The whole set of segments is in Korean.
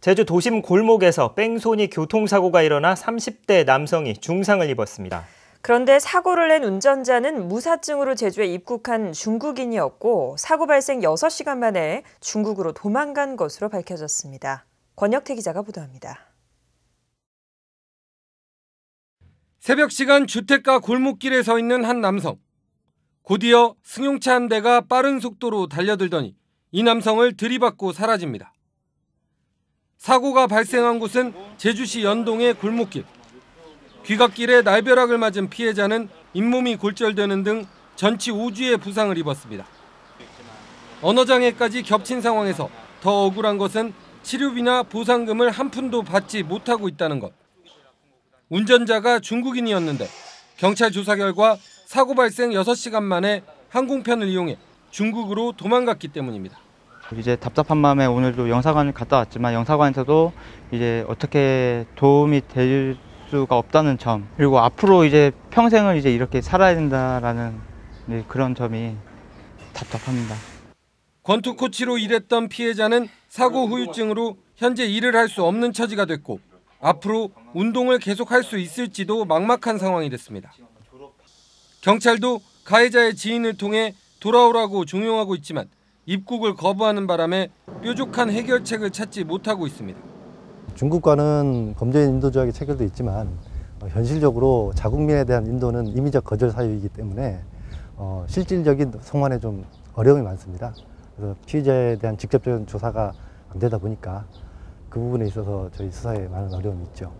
제주 도심 골목에서 뺑소니 교통사고가 일어나 30대 남성이 중상을 입었습니다. 그런데 사고를 낸 운전자는 무사증으로 제주에 입국한 중국인이었고 사고 발생 6시간 만에 중국으로 도망간 것으로 밝혀졌습니다. 권혁태 기자가 보도합니다. 새벽 시간 주택가 골목길에 서 있는 한 남성. 곧이어 승용차 한 대가 빠른 속도로 달려들더니 이 남성을 들이받고 사라집니다. 사고가 발생한 곳은 제주시 연동의 골목길. 귀갓길에 날벼락을 맞은 피해자는 잇몸이 골절되는 등 전치 5주의 부상을 입었습니다. 언어장애까지 겹친 상황에서 더 억울한 것은 치료비나 보상금을 한 푼도 받지 못하고 있다는 것. 운전자가 중국인이었는데 경찰 조사 결과 사고 발생 6시간 만에 항공편을 이용해 중국으로 도망갔기 때문입니다. 이제 답답한 마음에 오늘도 영사관을 갔다 왔지만 영사관에서도 이제 어떻게 도움이 될 수가 없다는 점 그리고 앞으로 이제 평생을 이제 이렇게 살아야 된다라는 네, 그런 점이 답답합니다. 권투 코치로 일했던 피해자는 사고 후유증으로 현재 일을 할 수 없는 처지가 됐고 앞으로 운동을 계속할 수 있을지도 막막한 상황이 됐습니다. 경찰도 가해자의 지인을 통해 돌아오라고 종용하고 있지만 입국을 거부하는 바람에 뾰족한 해결책을 찾지 못하고 있습니다. 중국과는 범죄 인도 조약이 체결돼 있지만 어, 현실적으로 자국민에 대한 인도는 임의적 거절 사유이기 때문에 어, 실질적인 송환에 좀 어려움이 많습니다. 그래서 피의자에 대한 직접적인 조사가 안 되다 보니까 그 부분에 있어서 저희 수사에 많은 어려움이 있죠.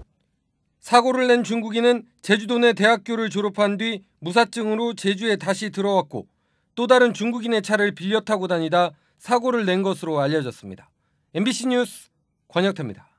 사고를 낸 중국인은 제주도 내 대학교를 졸업한 뒤 무사증으로 제주에 다시 들어왔고 또 다른 중국인의 차를 빌려 타고 다니다 사고를 낸 것으로 알려졌습니다. MBC 뉴스 권혁태입니다.